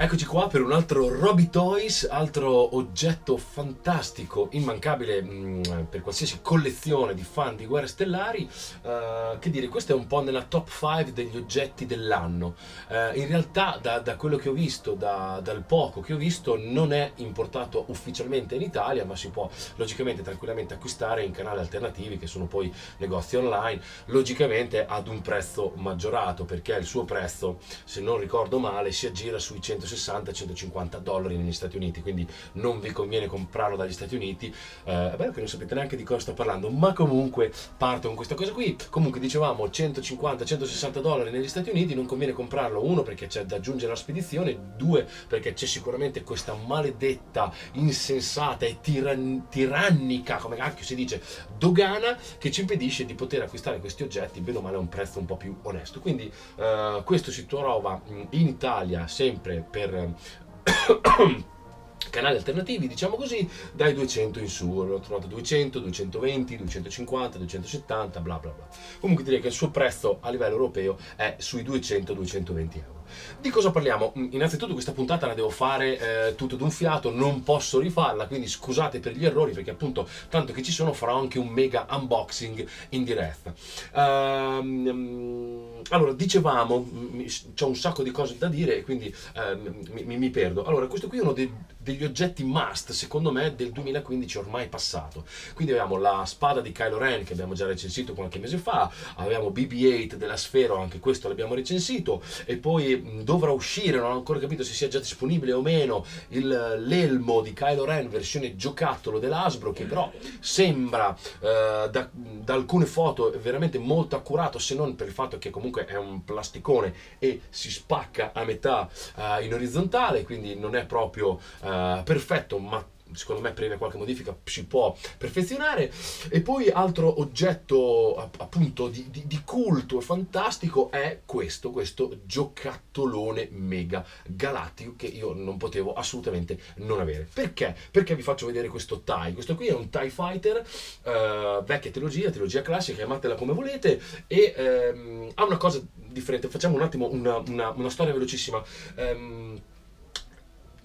Eccoci qua per un altro Roby Toys, altro oggetto fantastico, immancabile mh, per qualsiasi collezione di fan di Guerre Stellari. Uh, che dire, questo è un po' nella top 5 degli oggetti dell'anno. Uh, in realtà, da, da, quello che ho visto, da, dal poco che ho visto, non è importato ufficialmente in Italia, ma si può logicamente tranquillamente acquistare in canali alternativi che sono poi negozi online, logicamente ad un prezzo maggiorato, perché il suo prezzo, se non ricordo male, si aggira sui 100 160-150 dollari negli Stati Uniti, quindi non vi conviene comprarlo dagli Stati Uniti. Eh, è bello che non sapete neanche di cosa sto parlando, ma comunque parto con questa cosa qui. Comunque dicevamo 150-160 dollari negli Stati Uniti, non conviene comprarlo, uno perché c'è da aggiungere la spedizione, due perché c'è sicuramente questa maledetta, insensata e tiran- tirannica, come cacchio si dice, dogana che ci impedisce di poter acquistare questi oggetti bene o male a un prezzo un po' più onesto. Quindi eh, questo si trova in Italia sempre per per canali alternativi, diciamo così, dai 200 in su. L'ho trovato 200, 220, 250, 270, bla bla bla. Comunque direi che il suo prezzo a livello europeo è sui 200-220 euro. Di cosa parliamo? Mm, innanzitutto questa puntata la devo fare eh, tutto d'un fiato, non posso rifarla, quindi scusate per gli errori perché appunto tanto che ci sono farò anche un mega unboxing in diretta. Um, allora, dicevamo, c'è un sacco di cose da dire e quindi uh, mi, mi, perdo. Allora, questo qui è uno dei, degli oggetti must, secondo me, del 2015 ormai passato. Quindi abbiamo la spada di Kylo Ren che abbiamo già recensito qualche mese fa, abbiamo BB-8 della Sfero, anche questo l'abbiamo recensito, e poi dovrà uscire, non ho ancora capito se sia già disponibile o meno, il, l'elmo di Kylo Ren versione giocattolo dell'Asbro che però sembra eh, da, da, alcune foto veramente molto accurato se non per il fatto che comunque è un plasticone e si spacca a metà eh, in orizzontale quindi non è proprio eh, perfetto ma secondo me previa qualche modifica si può perfezionare. E poi altro oggetto appunto di, di, di culto e fantastico è questo questo giocattolone mega galattico che io non potevo assolutamente non avere. Perché? perché vi faccio vedere questo TIE questo qui è un TIE Fighter uh, vecchia trilogia, trilogia classica chiamatela come volete e um, ha una cosa differente. Facciamo un attimo una, una, una storia velocissima. Um,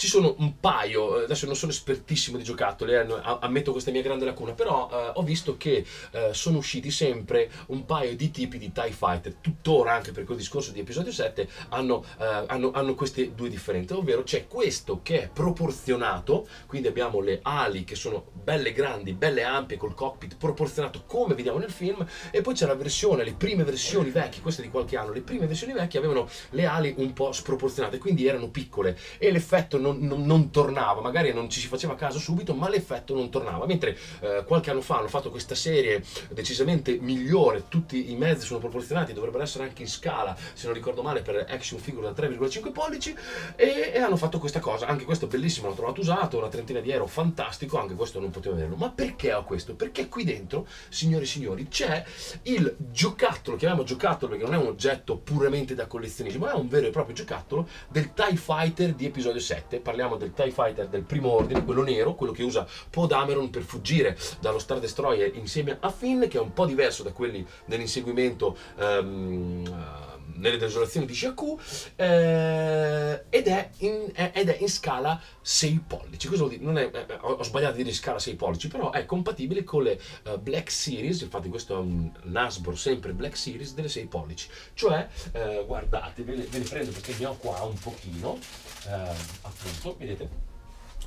ci sono un paio, eh, adesso non sono espertissimo di giocattoli, eh, ammetto questa mia grande lacuna, però eh, ho visto che eh, sono usciti sempre un paio di tipi di TIE Fighter, tuttora anche per quel discorso di episodio 7 hanno, eh, hanno, hanno queste due differenze, ovvero c'è questo che è proporzionato, quindi abbiamo le ali che sono belle grandi, belle ampie col cockpit proporzionato come vediamo nel film e poi c'è la versione, le prime versioni vecchie, queste di qualche anno, le prime versioni vecchie avevano le ali un po' sproporzionate, quindi erano piccole e l'effetto non non, non, non, tornava, magari non ci si faceva caso subito, ma l'effetto non tornava. Mentre eh, qualche anno fa hanno fatto questa serie decisamente migliore, tutti i mezzi sono proporzionati, dovrebbero essere anche in scala, se non ricordo male, per action figure da 3,5 pollici, e, e, hanno fatto questa cosa. Anche questo bellissimo, l'ho trovato usato, una trentina di euro, fantastico, anche questo non potevo averlo. Ma perché ho questo? Perché qui dentro, signori e signori, c'è il giocattolo, chiamiamo giocattolo perché non è un oggetto puramente da collezionismo, è un vero e proprio giocattolo del TIE Fighter di episodio 7 parliamo del TIE Fighter del primo ordine, quello nero, quello che usa Poe Dameron per fuggire dallo Star Destroyer insieme a Finn, che è un po' diverso da quelli dell'inseguimento um, nelle desolazioni di Jakku, eh, ed, è in, ed, è in, scala 6 pollici. Cosa vuol dire? È, eh, ho sbagliato a dire scala 6 pollici, però è compatibile con le uh, Black Series, infatti questo è un Nasbro sempre Black Series delle 6 pollici. Cioè, eh, guardate, ve le, ve le prendo perché ne ho qua un pochino eh, appunto, vedete,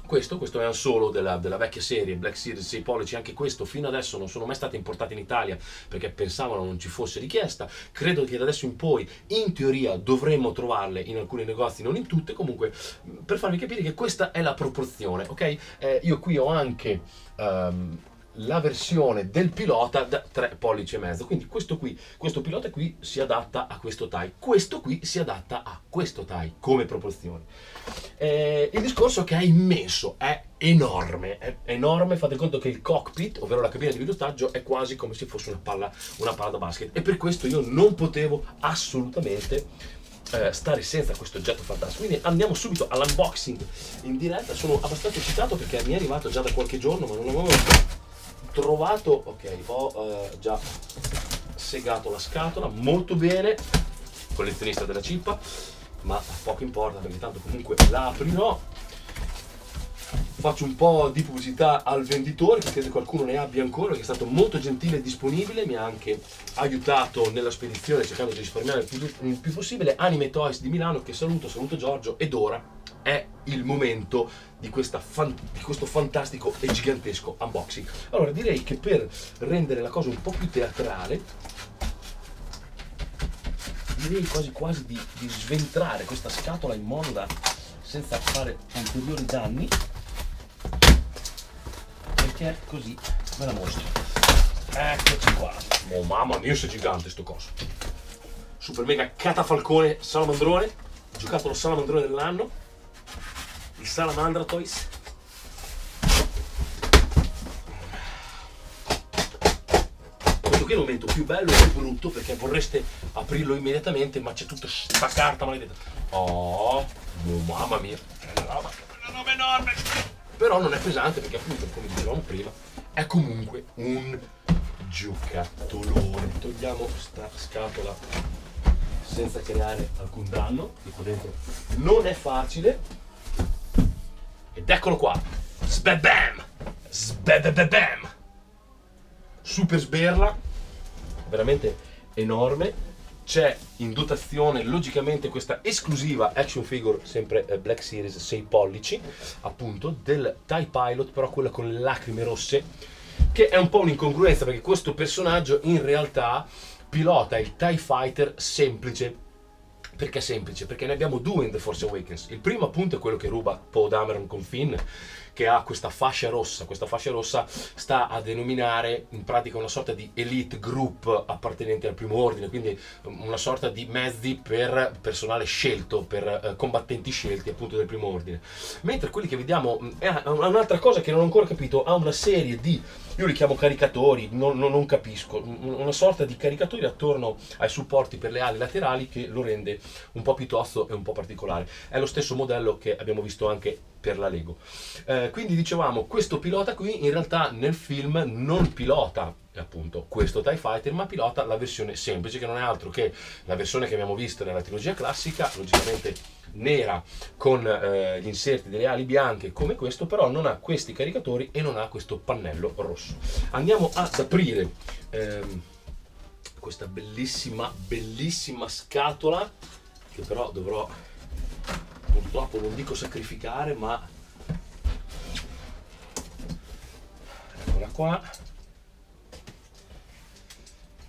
questo, questo è un solo della, della, vecchia serie Black Series 6 pollici, anche questo fino adesso non sono mai stati importati in Italia perché pensavano non ci fosse richiesta. Credo che da adesso in poi, in teoria, dovremmo trovarle in alcuni negozi, non in tutte. Comunque, per farvi capire che questa è la proporzione, ok? Eh, io qui ho anche. Um, la versione del pilota da 3 pollici e mezzo. Quindi questo qui, questo pilota qui si adatta a questo tie, questo qui si adatta a questo tie come proporzioni. Eh, il discorso che è immenso, è enorme, è enorme, fate conto che il cockpit, ovvero la cabina di pilotaggio, è quasi come se fosse una palla, una palla da basket e per questo io non potevo assolutamente eh, stare senza questo oggetto fantastico. Quindi andiamo subito all'unboxing in diretta. Sono abbastanza eccitato perché mi è arrivato già da qualche giorno, ma non avevo trovato, ok, ho uh, già segato la scatola molto bene, collezionista della cippa, ma poco importa perché tanto comunque la aprirò. Faccio un po' di pubblicità al venditore che credo qualcuno ne abbia ancora che è stato molto gentile e disponibile mi ha anche aiutato nella spedizione cercando di risparmiare il più, il più possibile. Anime Toys di Milano che saluto, saluto Giorgio ed ora è il momento di, fan, di, questo fantastico e gigantesco unboxing. Allora direi che per rendere la cosa un po' più teatrale direi quasi quasi di, di sventrare questa scatola in modo da senza fare ulteriori danni perché così ve la mostro. Eccoci qua. Oh mamma mia se è gigante sto coso. Super mega catafalcone salamandrone giocato lo salamandrone dell'anno il salamandra toys. Questo qui è il momento più bello e più brutto perché vorreste aprirlo immediatamente ma c'è tutta sta carta maledetta. Oh, oh mamma mia. È una roba, una roba enorme. Però non è pesante perché appunto come dicevamo prima è comunque un giocattolone. Togliamo questa scatola senza creare alcun danno che qua dentro non è facile ed eccolo qua. Sbebam sbebebebam super sberla. Veramente enorme. C'è in dotazione logicamente questa esclusiva action figure sempre eh, Black Series 6 pollici appunto del TIE Pilot però quella con le lacrime rosse che è un po' un'incongruenza perché questo personaggio in realtà pilota il TIE Fighter semplice perché semplice? Perché ne abbiamo due in The Force Awakens. Il primo appunto è quello che ruba Poe Dameron con Finn, che ha questa fascia rossa. Questa fascia rossa sta a denominare in pratica una sorta di elite group appartenente al primo ordine, quindi una sorta di mezzi per personale scelto, per eh, combattenti scelti appunto del primo ordine. Mentre quelli che vediamo mm, è un'altra cosa che non ho ancora capito, ha una serie di io li chiamo caricatori, non, non, non, capisco, una sorta di caricatori attorno ai supporti per le ali laterali che lo rende un po' piuttosto e un po' particolare. È lo stesso modello che abbiamo visto anche per la Lego. Eh, quindi dicevamo, questo pilota qui in realtà nel film non pilota appunto questo TIE Fighter, ma pilota la versione semplice, che non è altro che la versione che abbiamo visto nella trilogia classica, logicamente nera con eh, gli inserti delle ali bianche come questo, però non ha questi caricatori e non ha questo pannello rosso. Andiamo ad aprire ehm, questa bellissima, bellissima scatola, che però dovrò purtroppo non dico sacrificare, ma eccola qua.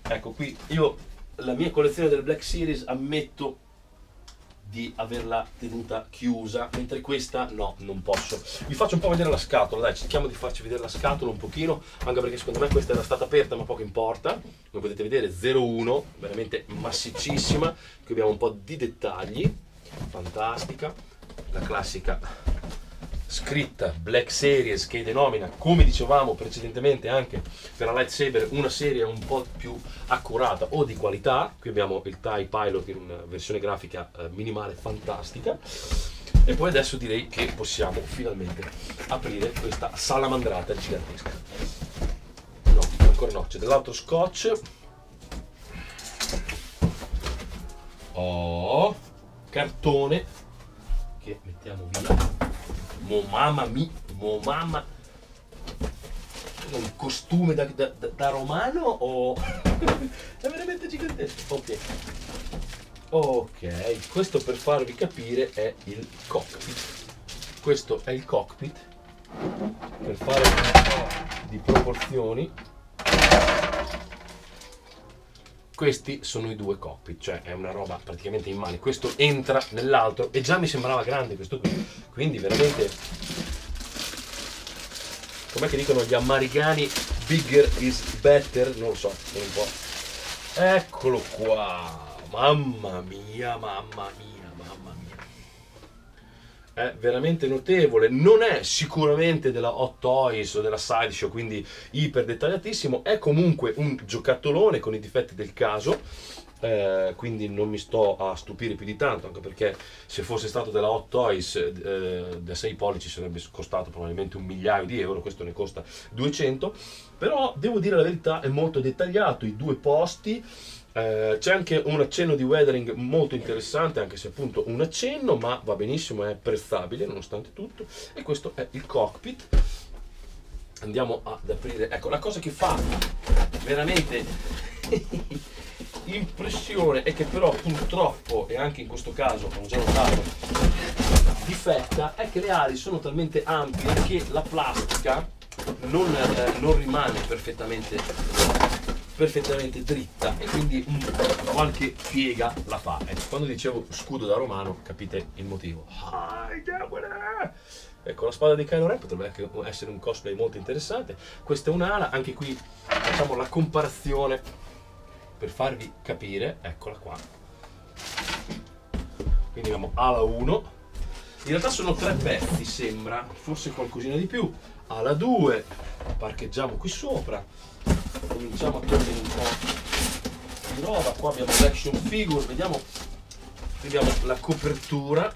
Ecco qui, io la mia collezione del Black Series ammetto di averla tenuta chiusa, mentre questa no, non posso. Vi faccio un po' vedere la scatola, dai, cerchiamo di farci vedere la scatola un pochino, anche perché secondo me questa era stata aperta ma poco importa. Come potete vedere 01, veramente massiccissima, qui abbiamo un po' di dettagli, fantastica, la classica scritta Black Series che denomina, come dicevamo precedentemente anche per la lightsaber, una serie un po' più accurata o di qualità. Qui abbiamo il TIE Pilot in una versione grafica eh, minimale fantastica. E poi adesso direi che possiamo finalmente aprire questa salamandrata gigantesca. No, ancora no, c'è dell'altro scotch. Oh, cartone che mettiamo via Mo mamma mia, mo mamma. Un costume da, da, da romano o... è veramente gigantesco. Ok. Ok, questo per farvi capire è il cockpit. Questo è il cockpit. Per fare un po' di proporzioni questi sono i due cockpit, cioè è una roba praticamente in mano. Questo entra nell'altro e già mi sembrava grande questo qui. Quindi veramente, com'è che dicono gli americani, bigger is better, non lo so, un po'. Eccolo qua, mamma mia, mamma mia è veramente notevole, non è sicuramente della Hot Toys o della Sideshow, quindi iper dettagliatissimo, è comunque un giocattolone con i difetti del caso, eh, quindi non mi sto a stupire più di tanto, anche perché se fosse stato della Hot Toys eh, da 6 pollici sarebbe costato probabilmente un migliaio di euro, questo ne costa 200, però devo dire la verità è molto dettagliato, i due posti Eh, c'è anche un accenno di weathering molto interessante, anche se appunto un accenno, ma va benissimo, è apprezzabile nonostante tutto. E questo è il cockpit. Andiamo ad aprire. Ecco, la cosa che fa veramente impressione è che però purtroppo, e anche in questo caso ho già notato, difetta è che le ali sono talmente ampie che la plastica non, eh, non rimane perfettamente, perfettamente dritta e quindi qualche piega la fa. Ecco, quando dicevo scudo da romano capite il motivo. Ecco, la spada di Kylo Ren potrebbe essere un cosplay molto interessante. Questa è un'ala, anche qui facciamo la comparazione per farvi capire. Eccola qua. Quindi abbiamo ala 1. In realtà sono tre pezzi, sembra, forse qualcosina di più alla 2 parcheggiamo qui sopra cominciamo a togliere un po' di roba. Qua abbiamo l'action figure vediamo. Vediamo la copertura.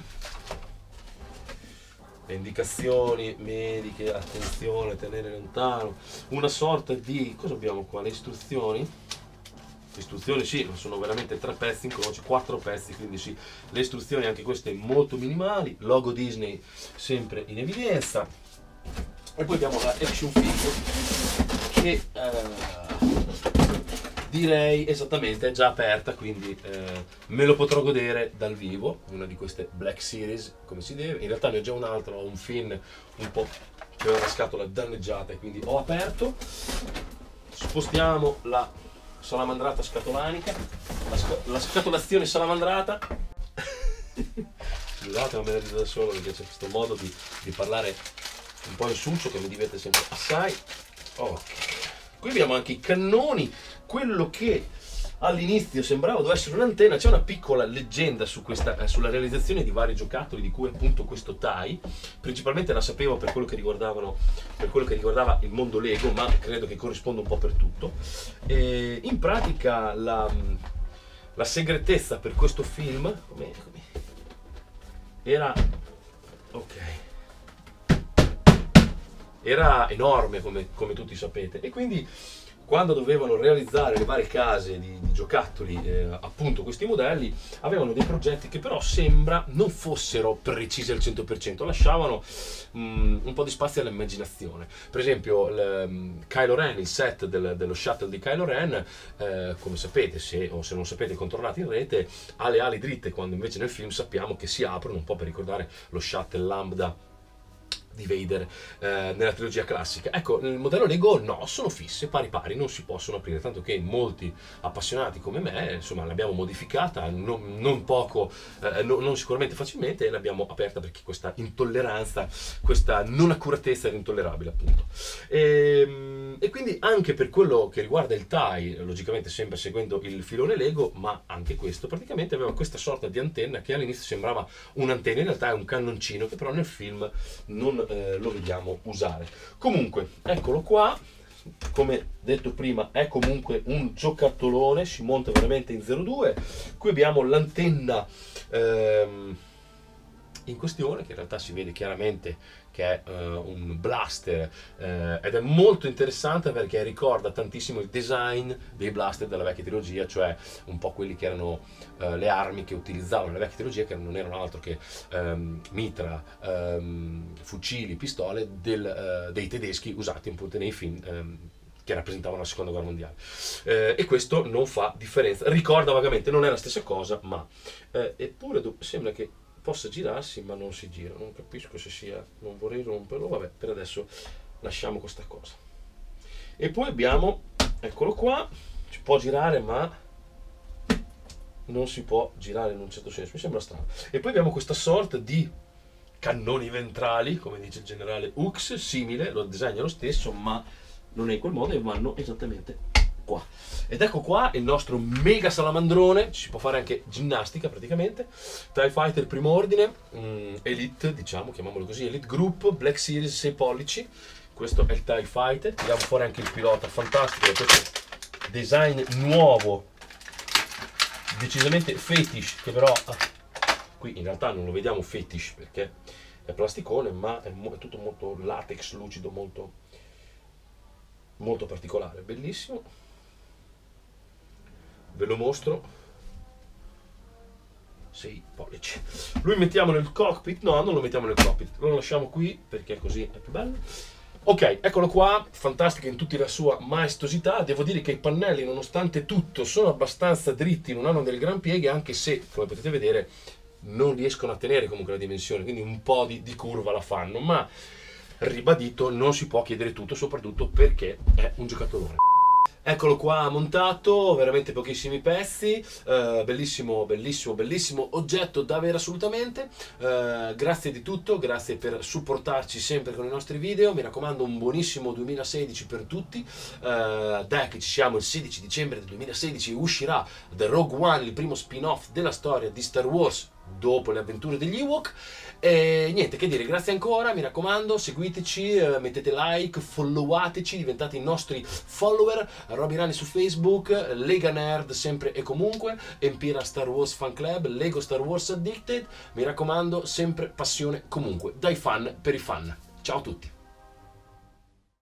Le indicazioni mediche attenzione tenere lontano. Una sorta di cosa abbiamo qua? Le istruzioni? Le istruzioni sì, ma sono veramente tre pezzi in croce, quattro pezzi, quindi sì, le istruzioni anche queste molto minimali, logo Disney sempre in evidenza, e poi abbiamo la action figure che eh, direi esattamente è già aperta quindi eh, me lo potrò godere dal vivo una di queste Black Series come si deve in realtà ne ho già un altro ho un fin un po' che aveva la scatola danneggiata quindi ho aperto spostiamo la salamandrata scatolanica la, sc la scatolazione salamandrata scusate ma me ne rido da solo perché c'è questo modo di, di parlare un po' insulso che mi diverte sempre assai. Ok. Qui abbiamo anche i cannoni, quello che all'inizio sembrava dovesse essere un'antenna, c'è una piccola leggenda su questa, eh, sulla realizzazione di vari giocattoli, di cui appunto questo TAI, principalmente la sapevo per quello che, per quello che riguardava il mondo Lego, ma credo che corrisponda un po' per tutto. E in pratica la, la segretezza per questo film come, come, era... ok era enorme come, come, tutti sapete e quindi quando dovevano realizzare le varie case di, di giocattoli, eh, appunto questi modelli, avevano dei progetti che però sembra non fossero precisi al 100%, lasciavano um, un po' di spazio all'immaginazione. Per esempio, il, um, Kylo Ren, il set del, dello shuttle di Kylo Ren, eh, come sapete, se, o se non sapete controllate in rete, ha le ali dritte, quando invece nel film sappiamo che si aprono un po' per ricordare lo shuttle Lambda di Vader eh, nella trilogia classica. Ecco, nel modello Lego no, sono fisse, pari pari, non si possono aprire, tanto che molti appassionati come me, insomma, l'abbiamo modificata, non, non poco, eh, no, non sicuramente facilmente, e l'abbiamo aperta perché questa intolleranza, questa non accuratezza era intollerabile, appunto. E, ehm, e quindi anche per quello che riguarda il TIE, logicamente sempre seguendo il filone Lego, ma anche questo, praticamente aveva questa sorta di antenna che all'inizio sembrava un'antenna, in realtà è un cannoncino che però nel film non eh, lo vediamo usare. Comunque, eccolo qua, come detto prima è comunque un giocattolone, si monta veramente in 02. Qui abbiamo l'antenna ehm, in questione, che in realtà si vede chiaramente che è uh, un blaster uh, ed è molto interessante perché ricorda tantissimo il design dei blaster della vecchia trilogia, cioè un po' quelli che erano uh, le armi che utilizzavano nella vecchia trilogia, che non erano altro che um, mitra, um, fucili, pistole del, dei tedeschi usati appunto nei film. Um, che rappresentavano la seconda guerra mondiale eh, e questo non fa differenza ricorda vagamente non è la stessa cosa ma eh, eppure sembra che possa girarsi ma non si gira. Non capisco se sia non vorrei romperlo. Vabbè per adesso lasciamo questa cosa. E poi abbiamo eccolo qua si può girare ma non si può girare in un certo senso. Mi sembra strano. E poi abbiamo questa sorta di cannoni ventrali come dice il generale Ux simile lo disegna lo stesso ma non è in quel modo e vanno esattamente qua. Ed ecco qua il nostro mega salamandrone, ci si può fare anche ginnastica praticamente. TIE Fighter primo ordine, um, Elite, diciamo, chiamiamolo così, Elite Group, Black Series 6 pollici. Questo è il TIE Fighter, tiriamo fuori anche il pilota, fantastico, questo design nuovo, decisamente fetish, che però ah, qui in realtà non lo vediamo fetish perché è plasticone, ma è, è tutto molto latex, lucido, molto, molto particolare, bellissimo ve lo mostro. 6 pollici. Lui mettiamo nel cockpit, no, non lo mettiamo nel cockpit, lo lasciamo qui perché così è più bello. Ok, eccolo qua, fantastico in tutta la sua maestosità. Devo dire che i pannelli, nonostante tutto, sono abbastanza dritti, non hanno delle gran pieghe, anche se, come potete vedere, non riescono a tenere comunque la dimensione, quindi un po' di, di curva la fanno, ma ribadito non si può chiedere tutto, soprattutto perché è un giocatore. Eccolo qua montato, veramente pochissimi pezzi, eh, bellissimo, bellissimo, bellissimo oggetto da avere assolutamente. Eh, grazie di tutto, grazie per supportarci sempre con i nostri video. Mi raccomando, un buonissimo 2016 per tutti. Eh, dai, che ci siamo il 16 dicembre del 2016 uscirà The Rogue One, il primo spin-off della storia di Star Wars dopo le avventure degli Ewok. E niente, che dire, grazie ancora, mi raccomando, seguiteci, eh, mettete like, followateci, diventate i nostri follower, Robirani su Facebook, Lega Nerd sempre e comunque, Empira Star Wars Fan Club, Lego Star Wars Addicted, mi raccomando, sempre passione comunque, dai fan per i fan. Ciao a tutti!